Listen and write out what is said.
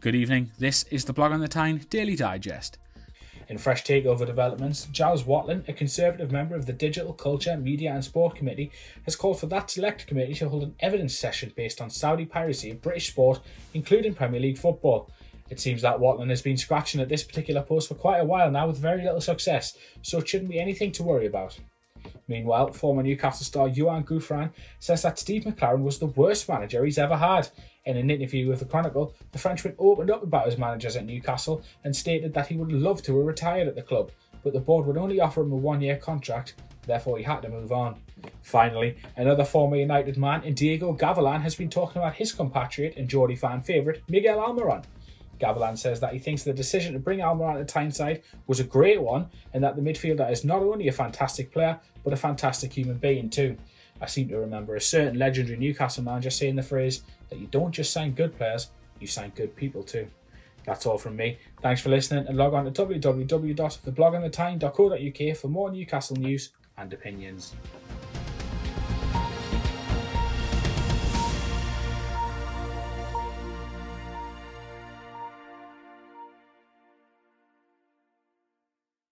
Good evening, this is the Blog on the Tyne Daily Digest. In fresh takeover developments, Giles Watling, a Conservative member of the Digital, Culture, Media and Sport Committee, has called for that select committee to hold an evidence session based on Saudi piracy of British sport, including Premier League football. It seems that Watling has been scratching at this particular post for quite a while now with very little success, so it shouldn't be anything to worry about. Meanwhile, former Newcastle star Yohan Gouffran says that Steve McClaren was the worst manager he's ever had. In an interview with the Chronicle, the Frenchman opened up about his managers at Newcastle and stated that he would love to have retired at the club, but the board would only offer him a one year contract, therefore he had to move on. Finally, another former United man in Diego Gavilan has been talking about his compatriot and Geordie fan favourite, Miguel Almiron. Gavilan says that he thinks the decision to bring Almiron to Tyneside was a great one and that the midfielder is not only a fantastic player, but a fantastic human being too. I seem to remember a certain legendary Newcastle manager saying the phrase that you don't just sign good players, you sign good people too. That's all from me. Thanks for listening and log on to www.theblogonthetyne.co.uk for more Newcastle news and opinions.